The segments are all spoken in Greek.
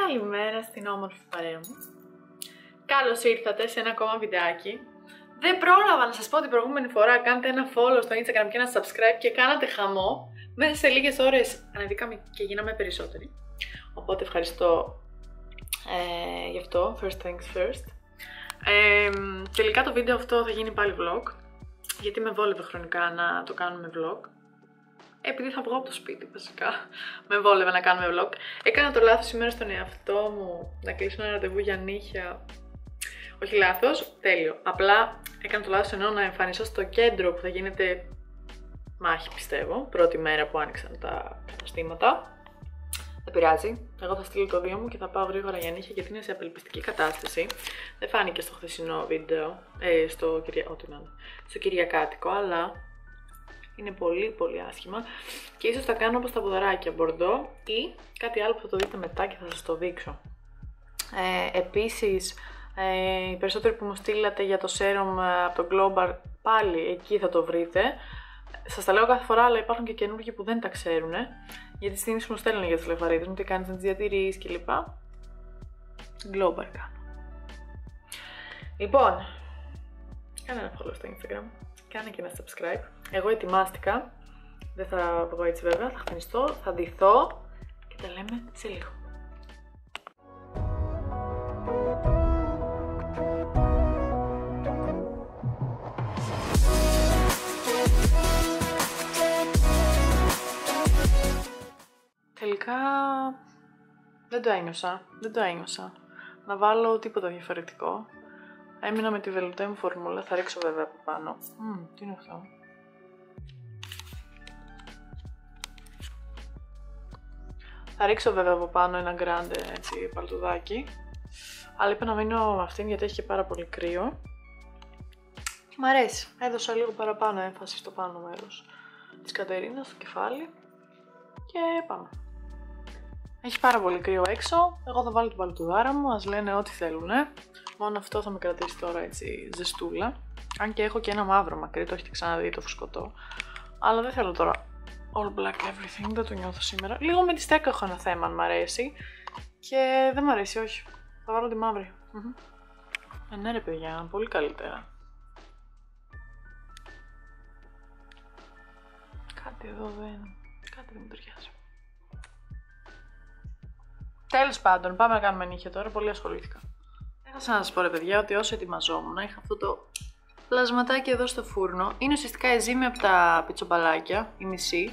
Καλημέρα στην όμορφη παρέα μου. Καλώς ήρθατε σε ένα ακόμα βιντεάκι. Δεν πρόλαβα να σας πω την προηγούμενη φορά, κάντε ένα follow στο Instagram και ένα subscribe και κάνατε χαμό. Μέσα σε λίγες ώρες ανεβήκαμε και γίναμε περισσότεροι. Οπότε ευχαριστώ ε, γι' αυτό, first things first. Ε, τελικά το βίντεο αυτό θα γίνει πάλι vlog, γιατί με βόλευε χρονικά να το κάνουμε vlog. Επειδή θα βγω από το σπίτι βασικά, με βόλευε να κάνουμε vlog. Έκανα το λάθος σήμερα στον εαυτό μου να κλείσω ένα ραντεβού για νύχια. Όχι λάθος, τέλειο. Απλά έκανα το λάθος ενώ να εμφανιστώ στο κέντρο που θα γίνεται μάχη πιστεύω, πρώτη μέρα που άνοιξαν τα καταστήματα. Δεν πειράζει. Εγώ θα στείλω το βίο μου και θα πάω γρήγορα για νύχια γιατί είναι σε απελπιστική κατάσταση. Δεν φάνηκε στο χθεσινό βίντεο, ε, στο, κυρια... Ό,τι να είναι, στο Κυριακάτικο, αλλά είναι πολύ πολύ άσχημα και ίσως θα κάνω όπως τα ποδαράκια μπορντό ή κάτι άλλο που θα το δείτε μετά και θα σας το δείξω. Ε, επίσης, ε, οι περισσότεροι που μου στείλατε για το serum ε, από το Global πάλι εκεί θα το βρείτε. Σας τα λέω κάθε φορά, αλλά υπάρχουν και καινούργοι που δεν τα ξέρουν. Γιατί στιγμή μου στέλνουν για τι λεφαρίδε μου, τι κάνεις να τις διατηρείς κλπ. Global κάνω. Λοιπόν, κάνε ένα follow στο Instagram, κάνε και ένα subscribe. Εγώ ετοιμάστηκα. Δεν θα βγω έτσι βέβαια, θα χτενιστώ, θα ντυθώ και τα λέμε σε λίγο. Τελικά δεν το ένιωσα, δεν το ένιωσα. Να βάλω τίποτα διαφορετικό. Έμεινα με τη βελουτέ μου φορμούλα, θα ρίξω βέβαια από πάνω. Μμμ, τι είναι αυτό; Θα ρίξω βέβαια από πάνω ένα γκράντε έτσι παλτουδάκι. Αλλά είπα να μείνω με αυτήν γιατί έχει και πάρα πολύ κρύο. Μ' αρέσει. Έδωσα λίγο παραπάνω έμφαση στο πάνω μέρος της Κατερίνας, στο κεφάλι. Και πάμε. Έχει πάρα πολύ κρύο έξω. Εγώ θα βάλω την παλτουδάρα μου, ας λένε ό,τι θέλουν. Μόνο αυτό θα με κρατήσει τώρα έτσι ζεστούλα. Αν και έχω και ένα μαύρο μακρύ, το έχετε ξαναδεί το φουσκωτό. Αλλά δεν θέλω τώρα all black everything, δεν το νιώθω σήμερα. Λίγο με τη στέκα έχω ένα θέμα αν μ' αρέσει. Και δεν μ' αρέσει, όχι. Θα βάλω τη μαύρη. Ε, ναι ρε παιδιά, πολύ καλύτερα. Κάτι εδώ δεν... Κάτι δεν μου ταιριάζει. Τέλος πάντων, πάμε να κάνουμε νύχια τώρα, πολύ ασχολήθηκα. Έχασα να σας πω ρε παιδιά ότι όσο ετοιμαζόμουν είχα αυτό το πλασματάκι εδώ στο φούρνο. Είναι ουσιαστικά η ζύμη από τα πιτσομπαλάκια, η μισή,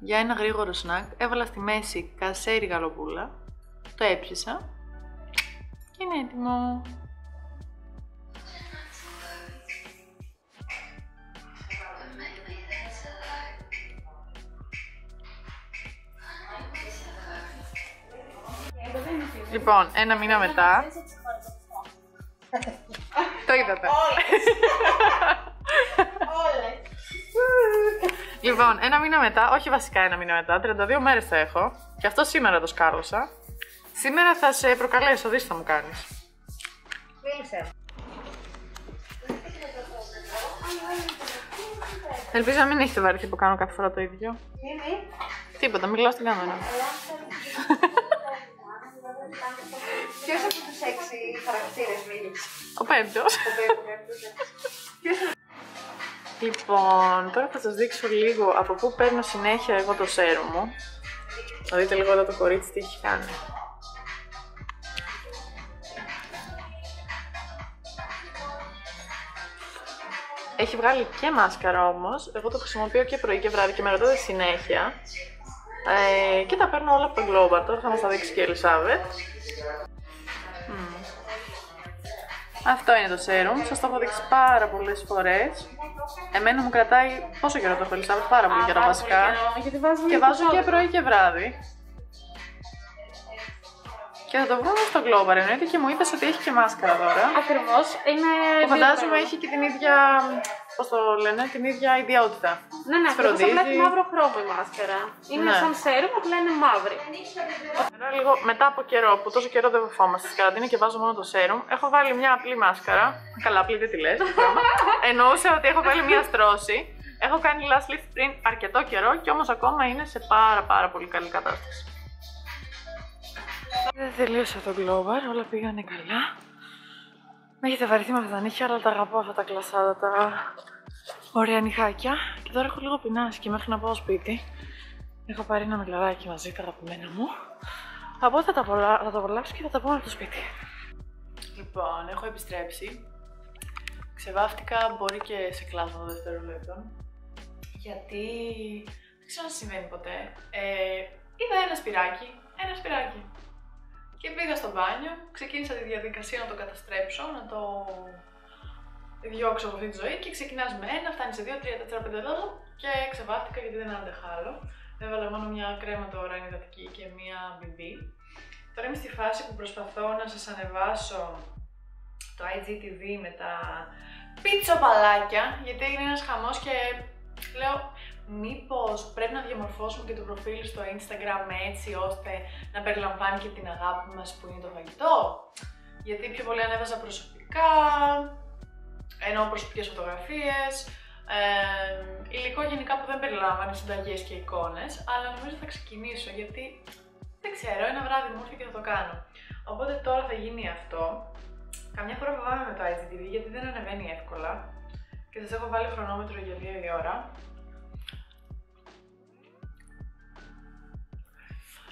για ένα γρήγορο σνακ. Έβαλα στη μέση κασέρι γαλοπούλα, το έψησα και είναι έτοιμο. Λοιπόν, ένα μήνα μετά. Το είδατε. Λοιπόν, ένα μήνα μετά, όχι βασικά ένα μήνα μετά, 32 μέρες θα έχω. Και αυτό σήμερα το σκάλωσα. Σήμερα θα σε προκαλέσω, δεις τι θα μου κάνεις. Μίλησε. Ελπίζω να μην έχετε βαρεθεί που κάνω κάθε φορά το ίδιο. Μίμη. Τίποτα, μιλάω στην κάμερα. Ποιος από τους έξι χαρακτήρες μίλησε; Ο πέμπτος. Λοιπόν, τώρα θα σας δείξω λίγο από πού παίρνω συνέχεια εγώ το σέρο μου. Θα δείτε λίγο εδώ το κορίτσι τι έχει κάνει. Έχει βγάλει και μάσκαρα όμως. Εγώ το χρησιμοποιώ και πρωί και βράδυ και με ρωτάτε συνέχεια. Ε, και τα παίρνω όλα από τον Global. Τώρα θα μας τα δείξει και η Ελισάβετ. Μμμ. Αυτό είναι το serum. Σας το έχω δείξει πάρα πολλές φορές. Εμένα μου κρατάει πόσο καιρό το έχω Ελισάβετ, πάρα πολύ καιρό βασικά. Γιατί βάζω Και βάζω και πρωί και βράδυ. Και θα το βρούμε στο Global εννοείται και μου είπες ότι έχει και μάσκαρα τώρα. Ακριβώς. Είναι... Που φαντάζομαι έχει και την ίδια. Πώ το λένε, την ίδια ιδιότητα. Ναι, ναι, ακριβώς φροντίζει. απλά έχει μαύρο χρώμα η μάσκαρα. Είναι Ναι. σαν σέρουμ, απλά είναι μαύρη. Τώρα λίγο μετά από καιρό, που τόσο καιρό δεν βαφόμαστε στη καραντίνα και βάζω μόνο το serum, έχω βάλει μια απλή μάσκαρα. Καλά, απλή δεν τη λες. Εννοούσα ότι έχω βάλει μια στρώση. Έχω κάνει last lift πριν αρκετό καιρό και όμως ακόμα είναι σε πάρα πάρα πολύ καλή κατάσταση. τελείωσα το Globar, όλα πήγανε καλά. Με έχετε βαρεθεί με αυτά τα νύχια, αλλά τα αγαπώ αυτά τα κλασάτα, τα ωραία νυχάκια. Και τώρα έχω λίγο πεινάσει και μέχρι να πάω σπίτι. Έχω πάρει ένα μιλαράκι μαζί, τα αγαπημένα μου. Από θα τα, απολα... θα τα απολαύσω και θα τα πω από το σπίτι. Λοιπόν, έχω επιστρέψει. Ξεβάφτηκα, μπορεί και σε κλάσμα δευτερολέπτων. Γιατί δεν ξέρω αν συμβαίνει ποτέ. Ε, είδα ένα σπυράκι, ένα σπυράκι. Και πήγα στο μπάνιο, ξεκίνησα τη διαδικασία να το καταστρέψω, να το διώξω από αυτή τη ζωή και ξεκινάς με ένα, φτάνεις σε δύο, τρία, τέσσερα, πέντε λόγω και ξεβάφτηκα γιατί δεν άντεχα άλλο. Έβαλα μόνο μια κρέμα τώρα ενυδατική και μια BB. Τώρα είμαι στη φάση που προσπαθώ να σας ανεβάσω το IGTV με τα πίτσο μπαλάκια, γιατί έγινε ένας χαμός και λέω μήπως πρέπει να διαμορφώσουμε και το προφίλ στο Instagram έτσι ώστε να περιλαμβάνει και την αγάπη μας που είναι το φαγητό; Γιατί πιο πολύ ανέβαζα προσωπικά, ενώ προσωπικές φωτογραφίες, ε, υλικό γενικά που δεν περιλάμβανε συνταγές και εικόνες, αλλά νομίζω θα ξεκινήσω γιατί δεν ξέρω, ένα βράδυ μου ήρθε και θα το κάνω. Οπότε τώρα θα γίνει αυτό. Καμιά φορά φοβάμαι με το IGTV γιατί δεν ανεβαίνει εύκολα και σας έχω βάλει χρονόμετρο για 2 η ώρα.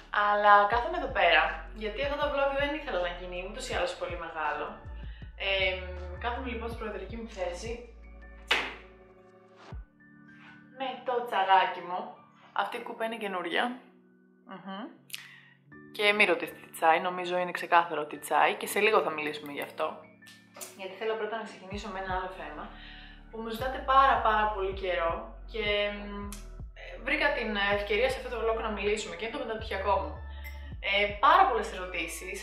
Αλλά κάθομαι εδώ πέρα, γιατί αυτό το vlog δεν ήθελα να γίνει ούτως ή άλλως πολύ μεγάλο. Ε, κάθομαι λοιπόν στην προεδρική μου θέση με το τσαγάκι μου. Αυτή η κούπα είναι καινούρια. Και μην ρωτήσετε τι τσάι, νομίζω είναι ξεκάθαρο τι τσάι και σε λίγο θα μιλήσουμε γι' αυτό. Γιατί θέλω πρώτα να ξεκινήσω με ένα άλλο θέμα που μου ζητάτε πάρα πάρα πολύ καιρό και ε, βρήκα την ευκαιρία σε αυτό το vlog να μιλήσουμε και είναι το μεταπτυχιακό μου. Ε, πάρα πολλές ερωτήσεις.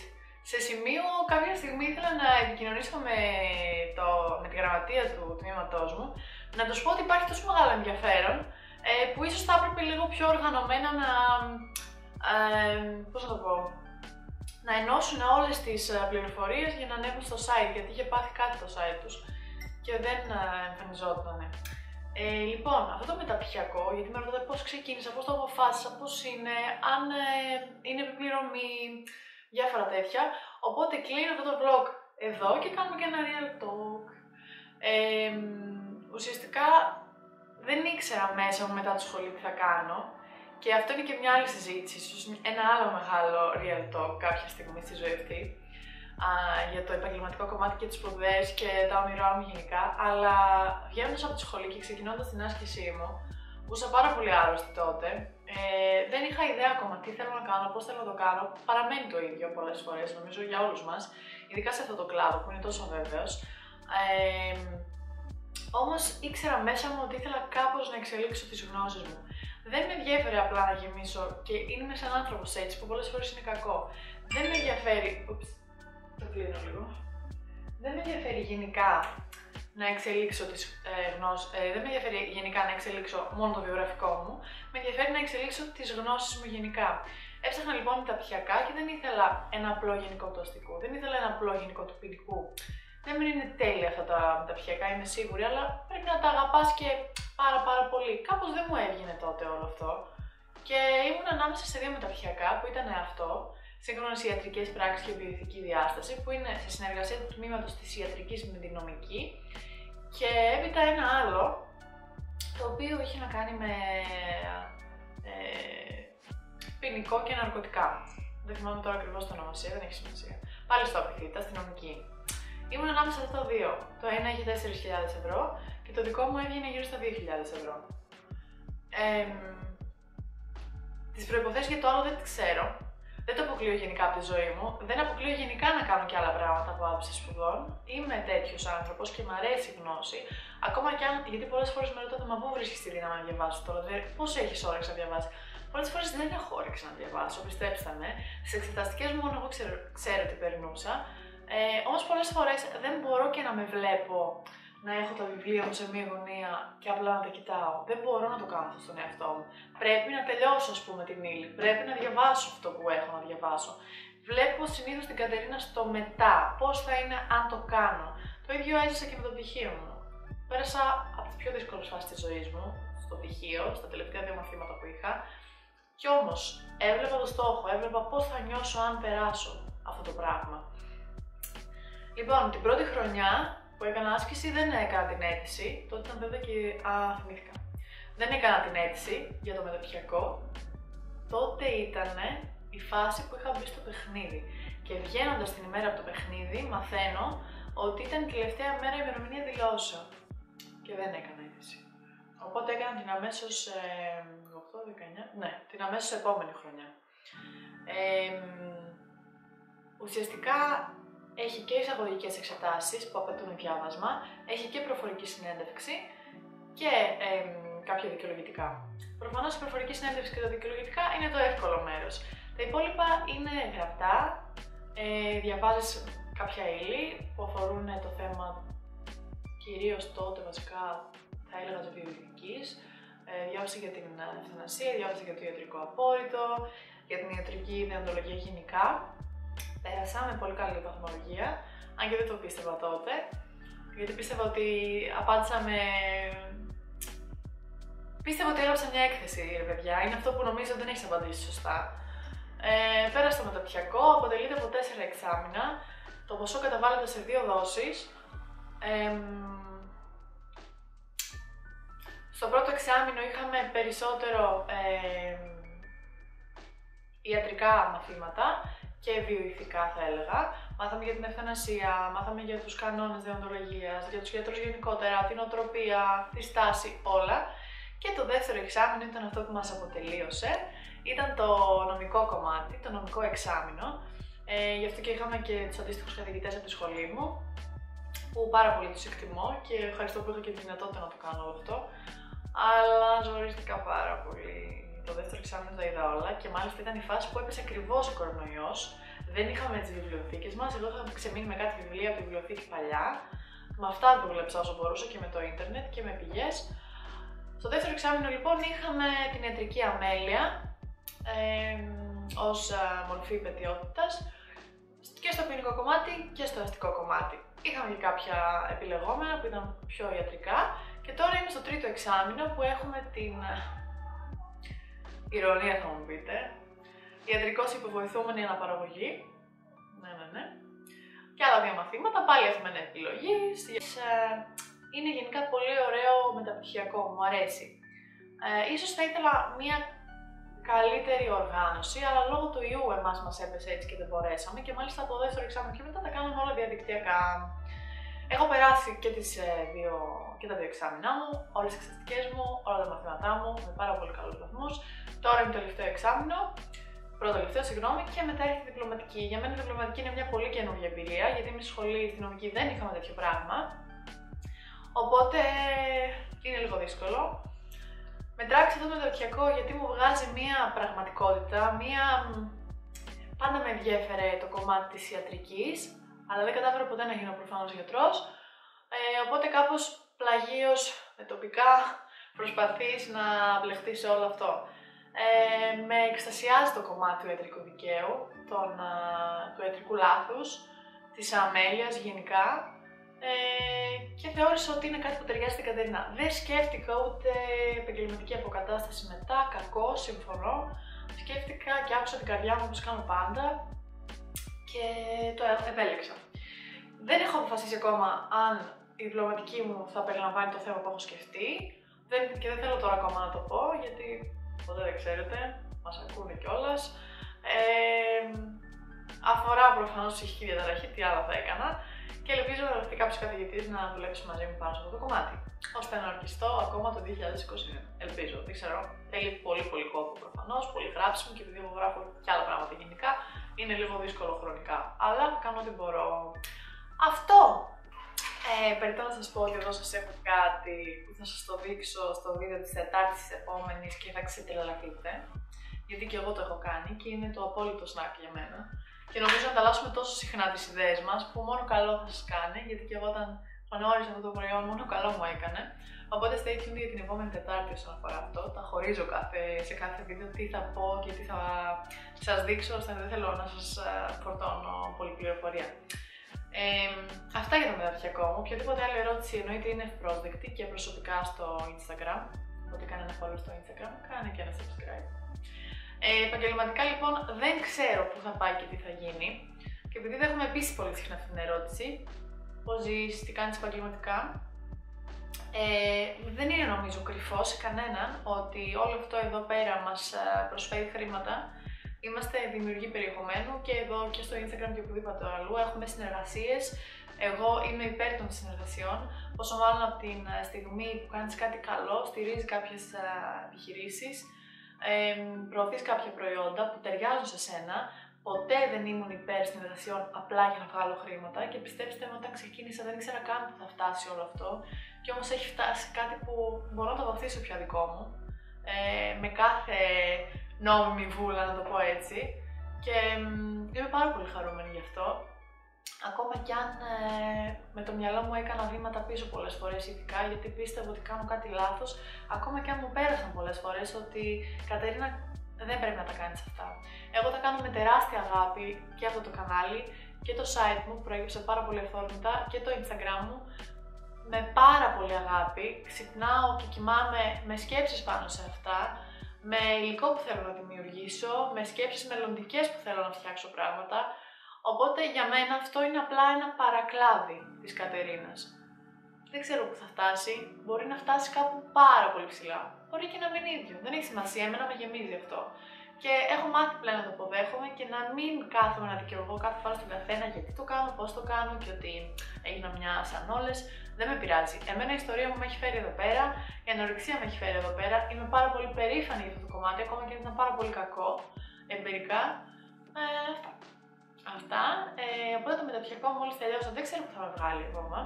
Σε σημείο κάποια στιγμή ήθελα να επικοινωνήσω με, το, με τη γραμματεία του τμήματός μου να τους πω ότι υπάρχει τόσο μεγάλο ενδιαφέρον ε, που ίσως θα έπρεπε λίγο πιο οργανωμένα να ε, πώς να το πω, να ενώσουν όλες τις ε, πληροφορίες για να ανέβουν στο site, γιατί είχε πάθει κάτι το site τους και δεν ε, εμφανιζόταν. Ε, λοιπόν, αυτό το μεταπτυχιακό, γιατί με ρωτάτε πώς ξεκίνησα, πώς το αποφάσισα, πώς είναι, αν ε, είναι επιπληρωμή, διάφορα τέτοια. Οπότε κλείνω αυτό το vlog εδώ και κάνουμε και ένα real talk. Ε, ουσιαστικά δεν ήξερα μέσα μου μετά το σχολείο τι θα κάνω. Και αυτό είναι και μια άλλη συζήτηση, ίσως ένα άλλο μεγάλο real talk κάποια στιγμή στη ζωή αυτή α, για το επαγγελματικό κομμάτι και τις σπουδές και τα όνειρά μου γενικά. Αλλά βγαίνοντας από τη σχολή και ξεκινώντας την άσκησή μου, Ούσα πάρα πολύ άρρωστη τότε. Ε, δεν είχα ιδέα ακόμα τι θέλω να κάνω, πώς θέλω να το κάνω. Παραμένει το ίδιο πολλές φορές, νομίζω για όλους μας, ειδικά σε αυτό το κλάδο που είναι τόσο βέβαιος. Ε, Όμως ήξερα μέσα μου ότι ήθελα κάπως να εξελίξω τις γνώσεις μου δεν με ενδιαφέρει απλά να γεμίσω και είμαι σαν άνθρωπος έτσι που πολλές φορές είναι κακό. Δεν με ενδιαφέρει. Ούψ, το κλείνω λίγο. Δεν με ενδιαφέρει γενικά να εξελίξω τις ε, γνώσεις, ε, δεν με ενδιαφέρει γενικά να εξελίξω μόνο το βιογραφικό μου, με ενδιαφέρει να εξελίξω τις γνώσεις μου γενικά. Έψαχνα λοιπόν τα πτυχιακά και δεν ήθελα ένα απλό γενικό του αστικού, δεν ήθελα ένα απλό γενικό του ποινικού. Δεν είναι τέλεια αυτά τα μεταπτυχιακά, είμαι σίγουρη, αλλά πρέπει να τα αγαπάς και πάρα πάρα πολύ. Κάπως δεν μου έβγαινε τότε όλο αυτό. Και ήμουν ανάμεσα σε δύο μεταπτυχιακά που ήταν αυτό, σύγχρονες ιατρικές πράξεις και βιοειθική διάσταση, που είναι σε συνεργασία του τμήματος της ιατρικής με την νομική. Και έπειτα ένα άλλο, το οποίο είχε να κάνει με ε, ποινικό και ναρκωτικά. Δεν θυμάμαι τώρα ακριβώς το ονομασία, δεν έχει σημασία. Πάλι στο απειθήτα, αστυνομική. Ήμουν ανάμεσα σε αυτά τα δύο. Το ένα είχε 4.000 ευρώ και το δικό μου έβγαινε γύρω στα 2.000 ευρώ. Ε, τις προποθέσει για το άλλο δεν τις ξέρω. Δεν το αποκλείω γενικά από τη ζωή μου. Δεν αποκλείω γενικά να κάνω και άλλα πράγματα από άποψης σπουδών. Είμαι τέτοιος άνθρωπος και μου αρέσει η γνώση. Ακόμα και αν. Γιατί πολλές φορές με ρωτάτε, μα πού βρίσκεις τη δύναμη να διαβάσει τώρα, δηλαδή πώς έχεις όρεξη να διαβάσεις; Πολλές φορές δεν έχω όρεξη να διαβάσω, πιστέψτε με. Στι εξεταστικές μου μόνο εγώ ξέρω, ξέρω τι περνούσα. Ε, Όμως πολλές φορές δεν μπορώ και να με βλέπω να έχω τα βιβλία μου σε μία γωνία και απλά να τα κοιτάω. Δεν μπορώ να το κάνω αυτό στον εαυτό μου. Πρέπει να τελειώσω, ας πούμε, την ύλη. Πρέπει να διαβάσω αυτό που έχω να διαβάσω. Βλέπω συνήθως την Κατερίνα στο μετά. Πώς θα είναι αν το κάνω. Το ίδιο έζησα και με το πτυχίο μου. Πέρασα από τις πιο δύσκολες φάσεις της ζωής μου, στο πτυχίο, στα τελευταία δύο μαθήματα που είχα. Κι όμως έβλεπα το στόχο, έβλεπα πώς θα νιώσω αν περάσω. αυτό το πράγμα. Λοιπόν, την πρώτη χρονιά που έκανα άσκηση δεν έκανα την αίτηση. Τότε ήταν βέβαια και. Α, θυμήθηκα. Δεν έκανα την αίτηση για το μεταπτυχιακό. Τότε ήταν η φάση που είχα μπει στο παιχνίδι. Και βγαίνοντας την ημέρα από το παιχνίδι, μαθαίνω ότι ήταν η τελευταία μέρα ημερομηνία δηλώσεων. Και δεν έκανα αίτηση. Οπότε έκανα την αμέσως. Ε, 8, 19. Ναι, την αμέσως επόμενη χρονιά. Ε, ουσιαστικά έχει και εισαγωγικές εξετάσεις που απαιτούν διάβασμα, έχει και προφορική συνέντευξη και ε, κάποια δικαιολογητικά. Προφανώς η προφορική συνέντευξη και τα δικαιολογητικά είναι το εύκολο μέρος. Τα υπόλοιπα είναι γραπτά, ε, διαβάζεις κάποια ύλη που αφορούν το θέμα κυρίως τότε βασικά θα έλεγα το βιβλικής. Ε, διάβασα για την ευθανασία, διάβασα για το ιατρικό απόρριτο, για την ιατρική ιδεοντολογία γενικά. Πέρασα με πολύ καλή βαθμολογία, αν και δεν το πίστευα τότε, γιατί πίστευα ότι απάντησα με... Πίστευα ότι έγραψα μια έκθεση, ρε παιδιά. Είναι αυτό που νομίζω δεν έχεις απαντήσει σωστά. Ε, πέρασα το μεταπτυχιακό, αποτελείται από 4 εξάμεινα. Το ποσό καταβάλλεται σε δύο δόσεις. Ε, στο πρώτο εξάμεινο είχαμε περισσότερο ε, ιατρικά μαθήματα και βιοειθικά θα έλεγα. Μάθαμε για την ευθανασία, μάθαμε για τους κανόνες δεοντολογίας, για τους γιατρούς γενικότερα, την οτροπία, τη στάση, όλα. Και το δεύτερο εξάμεινο ήταν αυτό που μας αποτελείωσε. Ήταν το νομικό κομμάτι, το νομικό εξάμεινο. Ε, γι' αυτό και είχαμε και τους αντίστοιχους καθηγητές από τη σχολή μου, που πάρα πολύ τους εκτιμώ και ευχαριστώ που είχα και τη δυνατότητα να το κάνω αυτό. Αλλά ζορίστηκα πάρα πολύ το δεύτερο εξάμεινο τα είδα όλα και μάλιστα ήταν η φάση που έπεσε ακριβώς ο κορονοϊός. Δεν είχαμε τις βιβλιοθήκες μας. Εγώ είχα ξεμείνει με κάτι βιβλία από τη βιβλιοθήκη παλιά. Με αυτά δούλεψα όσο μπορούσα και με το ίντερνετ και με πηγές. Στο δεύτερο εξάμεινο λοιπόν είχαμε την ιατρική αμέλεια ε, ως μορφή πετιότητας και στο ποινικό κομμάτι και στο αστικό κομμάτι. Είχαμε και κάποια επιλεγόμενα που ήταν πιο ιατρικά και τώρα είμαι στο τρίτο εξάμεινο που έχουμε την Ηρωνία θα μου πείτε. Ιατρικός υποβοηθούμενη αναπαραγωγή. Ναι, ναι, ναι. Και άλλα δύο μαθήματα. Πάλι έχουμε μια επιλογή. Ε, είναι γενικά πολύ ωραίο μεταπτυχιακό, μου αρέσει. Ε, ίσως θα ήθελα μια καλύτερη οργάνωση, αλλά λόγω του ιού εμάς μας έπεσε έτσι και δεν μπορέσαμε και μάλιστα το δεύτερο εξάμεινο και μετά τα κάνουμε όλα διαδικτυακά. Έχω περάσει και, τις, ε, δύο, και τα δύο εξάμεινά μου, όλες τις εξεταστικές μου, όλα τα μαθήματά μου, με πάρα πολύ καλούς βαθμούς. Τώρα είναι το τελευταίο εξάμεινο, πρώτο τελευταίο, συγγνώμη, και μετά έρχεται η διπλωματική. Για μένα η διπλωματική είναι μια πολύ καινούργια εμπειρία, γιατί εμείς στη σχολή στη νομική δεν είχαμε τέτοιο πράγμα. Οπότε είναι λίγο δύσκολο. Με τράξει αυτό το μεταπτυχιακό γιατί μου βγάζει μια πραγματικότητα, μια... Πάντα με ενδιέφερε το κομμάτι της ιατρικής, αλλά δεν κατάφερα ποτέ να γίνω προφανώς γιατρός. Ε, οπότε κάπως πλαγίως, με τοπικά, προσπαθείς να μπλεχτείς σε όλο αυτό. Ε, με εκστασιάζει το κομμάτι του ιατρικού δικαίου, τον, του ιατρικού λάθους, της αμέλειας γενικά ε, και θεώρησα ότι είναι κάτι που ταιριάζει στην Κατερίνα. Δεν σκέφτηκα ούτε επαγγελματική αποκατάσταση μετά, κακό, συμφωνώ. Σκέφτηκα και άκουσα την καρδιά μου όπως κάνω πάντα και το επέλεξα. Δεν έχω αποφασίσει ακόμα αν η διπλωματική μου θα περιλαμβάνει το θέμα που έχω σκεφτεί δεν, και δεν θέλω τώρα ακόμα να το πω γιατί ποτέ δεν ξέρετε, μας ακούνε κιόλας. Ε, αφορά προφανώς ψυχική διαταραχή, τι άλλο θα έκανα και ελπίζω να βρεθεί κάποιος καθηγητής να δουλέψει μαζί μου πάνω σε αυτό το κομμάτι. ώστε να ορκιστώ ακόμα το 2021. Ελπίζω, δεν ξέρω. Θέλει πολύ πολύ κόπο προφανώς, πολύ γράψιμο και επειδή εγώ γράφω και άλλα πράγματα γενικά, είναι λίγο δύσκολο χρονικά. Αλλά κάνω ό,τι μπορώ. Αυτό! Ε, περιττώ να σας πω ότι εδώ σας έχω κάτι που θα σας το δείξω στο βίντεο της Τετάρτης της επόμενης και θα ξετρελαθείτε. Γιατί και εγώ το έχω κάνει και είναι το απόλυτο snack για μένα. Και νομίζω να ανταλλάσσουμε τόσο συχνά τις ιδέες μας που μόνο καλό θα σας κάνει, γιατί και εγώ όταν γνώρισα αυτό το προϊόν μόνο καλό μου έκανε. Οπότε stay tuned για την επόμενη Τετάρτη όσον αφορά αυτό. Τα χωρίζω κάθε, σε κάθε βίντεο τι θα πω και τι θα σας δείξω, ώστε δεν θέλω να σας ε, φορτώνω πολύ πληροφορία. Ε, αυτά για το μεταπτυχιακό μου. Οποιαδήποτε άλλη ερώτηση εννοείται είναι ευπρόσδεκτη και προσωπικά στο Instagram. Οπότε κάνε ένα follow στο Instagram, κάνε και ένα subscribe. Ε, επαγγελματικά λοιπόν δεν ξέρω πού θα πάει και τι θα γίνει. Και επειδή δέχομαι επίση πολύ συχνά αυτή την ερώτηση, πώ ζει, τι κάνει επαγγελματικά, ε, δεν είναι νομίζω κρυφό σε κανέναν ότι όλο αυτό εδώ πέρα μας ε, προσφέρει χρήματα. Είμαστε δημιουργοί περιεχομένου και εδώ και στο Instagram και οπουδήποτε αλλού έχουμε συνεργασίες. Εγώ είμαι υπέρ των συνεργασιών, πόσο μάλλον από την ε, στιγμή που κάνεις κάτι καλό, στηρίζεις κάποιες ε, επιχειρήσεις, ε, προωθείς κάποια προϊόντα που ταιριάζουν σε σένα, Ποτέ δεν ήμουν υπέρ συνεργασιών απλά για να βγάλω χρήματα και πιστέψτε με, όταν ξεκίνησα δεν ήξερα καν που θα φτάσει όλο αυτό. Και όμως έχει φτάσει κάτι που μπορώ να το βοηθήσω πια δικό μου. Ε, με κάθε νόμιμη βούλα, να το πω έτσι. Και είμαι πάρα πολύ χαρούμενη γι' αυτό. Ακόμα κι αν ε, με το μυαλό μου έκανα βήματα πίσω πολλές φορές ειδικά γιατί πίστευα ότι κάνω κάτι λάθος ακόμα κι αν μου πέρασαν πολλές φορές ότι Κατερίνα δεν πρέπει να τα κάνεις αυτά. Εγώ τα κάνω με τεράστια αγάπη και αυτό το κανάλι και το site μου που προέκυψε πάρα πολύ αυθόρμητα και το instagram μου με πάρα πολύ αγάπη. Ξυπνάω και κοιμάμαι με σκέψεις πάνω σε αυτά, με υλικό που θέλω να δημιουργήσω, με σκέψεις μελλοντικές που θέλω να φτιάξω πράγματα. Οπότε για μένα αυτό είναι απλά ένα παρακλάδι της Κατερίνας. Δεν ξέρω που θα φτάσει, μπορεί να φτάσει κάπου πάρα πολύ ψηλά. Μπορεί και να μην είναι ίδιο, δεν έχει σημασία, εμένα με γεμίζει αυτό. Και έχω μάθει πλέον να το αποδέχομαι και να μην κάθομαι να δικαιολογώ κάθε φορά στον καθένα γιατί το κάνω, πώς το κάνω και ότι έγινα μια σαν όλες. Δεν με πειράζει. Εμένα η ιστορία μου με έχει φέρει εδώ πέρα, η ανορεξία με έχει φέρει εδώ πέρα. Είμαι πάρα πολύ περήφανη για αυτό το κομμάτι, ακόμα και αν ήταν πάρα πολύ κακό εμπειρικά. Ε, αυτά. Αυτά. Ε, οπότε το μεταπτυχιακό μόλις τελειώσω, δεν ξέρω που θα με βγάλει ακόμα.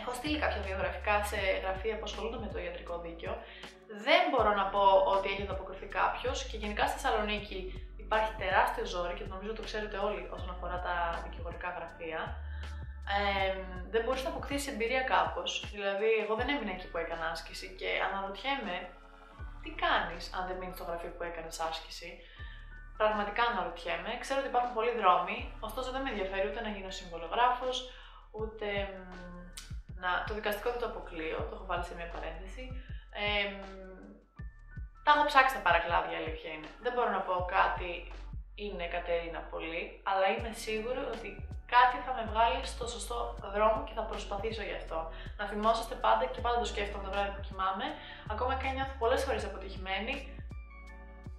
Έχω στείλει κάποια βιογραφικά σε γραφεία που ασχολούνται με το ιατρικό δίκαιο. Δεν μπορώ να πω ότι έχει ανταποκριθεί κάποιος και γενικά στη Θεσσαλονίκη υπάρχει τεράστιο ζόρι και νομίζω το ξέρετε όλοι όσον αφορά τα δικηγορικά γραφεία. Ε, δεν μπορείς να αποκτήσεις εμπειρία κάπως. Δηλαδή, εγώ δεν έμεινα εκεί που έκανα άσκηση και αναρωτιέμαι τι κάνεις αν δεν μείνεις στο γραφείο που έκανες άσκηση. Πραγματικά αναρωτιέμαι. Ξέρω ότι υπάρχουν πολλοί δρόμοι, ωστόσο δεν με ενδιαφέρει ούτε να γίνω συμβολογράφος, ούτε να, το δικαστικό δεν το αποκλείω, το έχω βάλει σε μια παρένθεση. Ε, τα έχω ψάξει τα παρακλάδια, αλήθεια είναι. Δεν μπορώ να πω κάτι είναι Κατερίνα πολύ, αλλά είμαι σίγουρη ότι κάτι θα με βγάλει στο σωστό δρόμο και θα προσπαθήσω γι' αυτό. Να θυμόσαστε πάντα και πάντα το σκέφτομαι το βράδυ που κοιμάμαι, ακόμα και αν νιώθω πολλές φορές αποτυχημένη.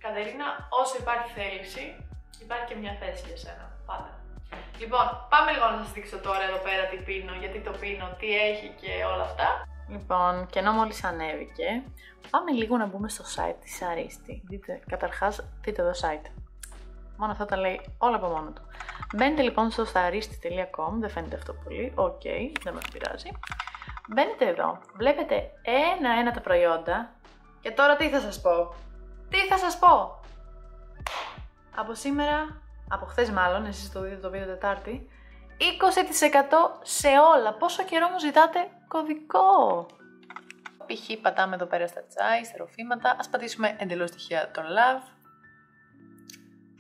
Κατερίνα, όσο υπάρχει θέληση, υπάρχει και μια θέση για σένα. Πάντα. Λοιπόν, πάμε λίγο να σας δείξω τώρα εδώ πέρα τι πίνω, γιατί το πίνω, τι έχει και όλα αυτά. Λοιπόν, και ενώ μόλις ανέβηκε, πάμε λίγο να μπούμε στο site της Αρίστη. Δείτε, καταρχάς, δείτε το site. Μόνο αυτό τα λέει όλα από μόνο του. Μπαίνετε λοιπόν στο staristi.com, δεν φαίνεται αυτό πολύ, OK, okay, δεν μας πειράζει. Μπαίνετε εδώ, βλέπετε ένα-ένα τα προϊόντα και τώρα τι θα σας πω; Τι θα σας πω; Από σήμερα από χθες μάλλον, εσείς το δείτε το βίντεο Τετάρτη, 20% σε όλα. Πόσο καιρό μου ζητάτε κωδικό; Π.χ. πατάμε εδώ πέρα στα τσάι, στα ροφήματα. Ας πατήσουμε εντελώς τυχαία το love.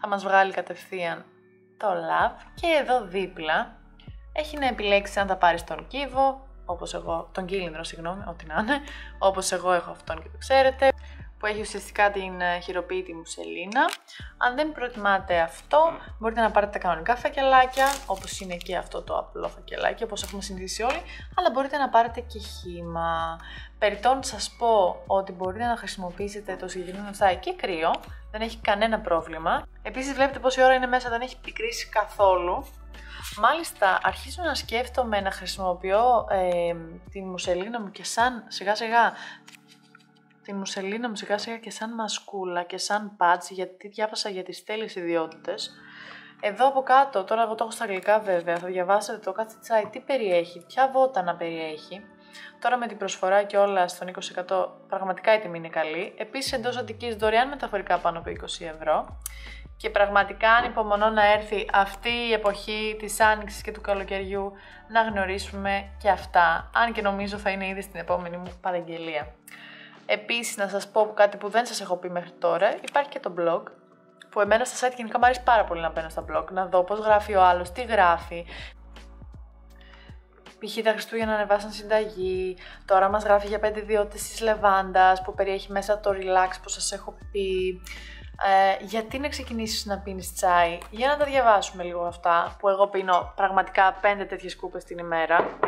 Θα μας βγάλει κατευθείαν το love. Και εδώ δίπλα έχει να επιλέξεις αν θα πάρεις τον κύβο, όπως εγώ, τον κύλινδρο, συγγνώμη, ό,τι να είναι, όπως εγώ έχω αυτόν και το ξέρετε που έχει ουσιαστικά την ε, χειροποίητη μουσελίνα. Αν δεν προτιμάτε αυτό, μπορείτε να πάρετε τα κανονικά φακελάκια, όπως είναι και αυτό το απλό φακελάκι, όπως έχουμε συνηθίσει όλοι, αλλά μπορείτε να πάρετε και χύμα. Περιτών σας πω ότι μπορείτε να χρησιμοποιήσετε το συγκεκριμένο τσάι και κρύο, δεν έχει κανένα πρόβλημα. Επίσης βλέπετε πόση ώρα είναι μέσα, δεν έχει πικρίσει καθόλου. Μάλιστα, αρχίζω να σκέφτομαι να χρησιμοποιώ ε, την μουσελίνα μου και σαν σιγά σιγά τη μουσελίνα μου σιγά σιγά και σαν μασκούλα και σαν πάτσι γιατί διάβασα για τις τέλειες ιδιότητες. Εδώ από κάτω, τώρα εγώ το έχω στα αγγλικά βέβαια, θα διαβάσετε το κάθε τσάι τι περιέχει, ποια να περιέχει. Τώρα με την προσφορά και όλα στον 20% πραγματικά η τιμή είναι καλή. Επίσης εντός Αττικής δωρεάν μεταφορικά πάνω από 20 ευρώ. Και πραγματικά ανυπομονώ να έρθει αυτή η εποχή της άνοιξης και του καλοκαιριού να γνωρίσουμε και αυτά. Αν και νομίζω θα είναι ήδη στην επόμενη μου παραγγελία. Επίσης να σας πω κάτι που δεν σας έχω πει μέχρι τώρα, υπάρχει και το blog, που εμένα στα site γενικά μου αρέσει πάρα πολύ να μπαίνω στα blog, να δω πώς γράφει ο άλλος, τι γράφει. Π.χ. τα Χριστούγεννα ανεβάσαν συνταγή, τώρα μας γράφει για 5 ιδιότητες της Λεβάντας που περιέχει μέσα το relax που σας έχω πει. Ε, γιατί να ξεκινήσεις να πίνεις τσάι, για να τα διαβάσουμε λίγο αυτά, που εγώ πίνω πραγματικά 5 τέτοιες κούπες την ημέρα.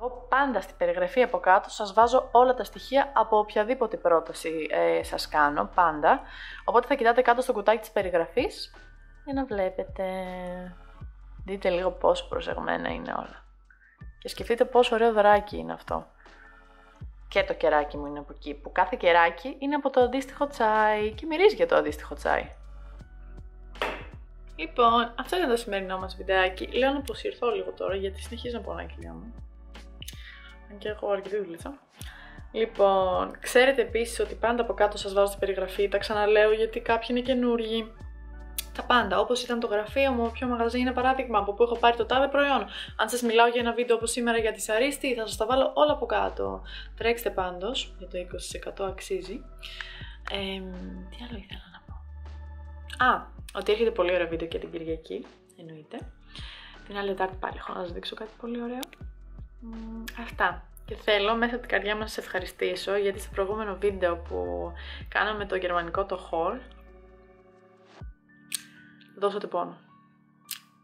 Εγώ πάντα στην περιγραφή από κάτω σας βάζω όλα τα στοιχεία από οποιαδήποτε πρόταση ε, σας κάνω, πάντα. Οπότε θα κοιτάτε κάτω στο κουτάκι της περιγραφής για να βλέπετε. Δείτε λίγο πόσο προσεγμένα είναι όλα. Και σκεφτείτε πόσο ωραίο δωράκι είναι αυτό. Και το κεράκι μου είναι από εκεί, που κάθε κεράκι είναι από το αντίστοιχο τσάι και μυρίζει για το αντίστοιχο τσάι. Λοιπόν, αυτό είναι το σημερινό μας βιντεάκι. Λέω να αποσυρθώ λίγο τώρα γιατί συνεχίζω να πονάει η κοιλιά μου. Αν και έχω αρκετή δουλειά. Λοιπόν, ξέρετε επίσης ότι πάντα από κάτω σας βάζω στην περιγραφή, τα ξαναλέω γιατί κάποιοι είναι καινούργοι. Τα πάντα, όπως ήταν το γραφείο μου, ποιο μαγαζί είναι παράδειγμα από που έχω πάρει το τάδε προϊόν. Αν σας μιλάω για ένα βίντεο όπως σήμερα για τη Σαρίστη, θα σας τα βάλω όλα από κάτω. Τρέξτε πάντως, για το 20% αξίζει. Ε, τι άλλο ήθελα να πω. Α, ότι έρχεται πολύ ωραίο βίντεο και την Κυριακή, εννοείται. Την άλλη Τετάρτη πάλι έχω να σας δείξω κάτι πολύ ωραίο. Αυτά. Και θέλω μέσα από την καρδιά μας να σας ευχαριστήσω γιατί στο προηγούμενο βίντεο που κάναμε το γερμανικό το haul δώσατε πόνο.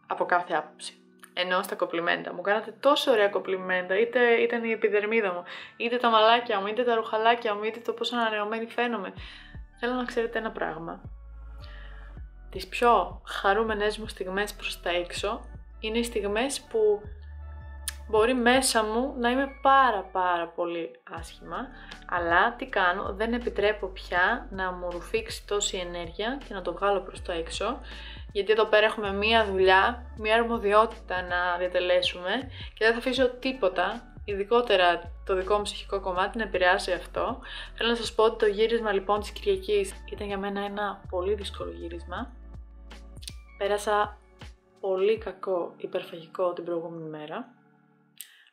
Από κάθε άποψη. Ενώ στα κοπλιμέντα. Μου κάνατε τόσο ωραία κοπλιμέντα. Είτε ήταν η επιδερμίδα μου, είτε τα μαλάκια μου, είτε τα ρουχαλάκια μου, είτε το πόσο ανανεωμένη φαίνομαι. Θέλω να ξέρετε ένα πράγμα. Τις πιο χαρούμενες μου στιγμές προς τα έξω είναι οι στιγμές που μπορεί μέσα μου να είμαι πάρα πάρα πολύ άσχημα, αλλά τι κάνω, δεν επιτρέπω πια να μου ρουφήξει τόση ενέργεια και να το βγάλω προς το έξω, γιατί εδώ πέρα έχουμε μία δουλειά, μία αρμοδιότητα να διατελέσουμε και δεν θα αφήσω τίποτα, ειδικότερα το δικό μου ψυχικό κομμάτι, να επηρεάσει αυτό. Θέλω να σας πω ότι το γύρισμα λοιπόν της Κυριακής ήταν για μένα ένα πολύ δύσκολο γύρισμα. Πέρασα πολύ κακό υπερφαγικό την προηγούμενη μέρα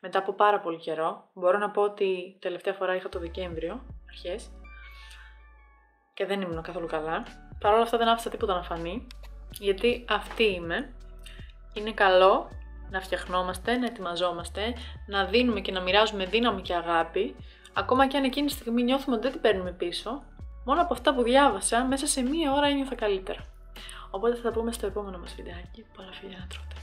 μετά από πάρα πολύ καιρό. Μπορώ να πω ότι τελευταία φορά είχα το Δεκέμβριο, αρχές, και δεν ήμουν καθόλου καλά. Παρ' όλα αυτά δεν άφησα τίποτα να φανεί, γιατί αυτή είμαι. Είναι καλό να φτιαχνόμαστε, να ετοιμαζόμαστε, να δίνουμε και να μοιράζουμε δύναμη και αγάπη, ακόμα και αν εκείνη τη στιγμή νιώθουμε ότι δεν την παίρνουμε πίσω, μόνο από αυτά που διάβασα, μέσα σε μία ώρα ένιωθα καλύτερα. Οπότε θα τα πούμε στο επόμενο μας βιντεάκι. Πολλά φιλιά να τρώτε.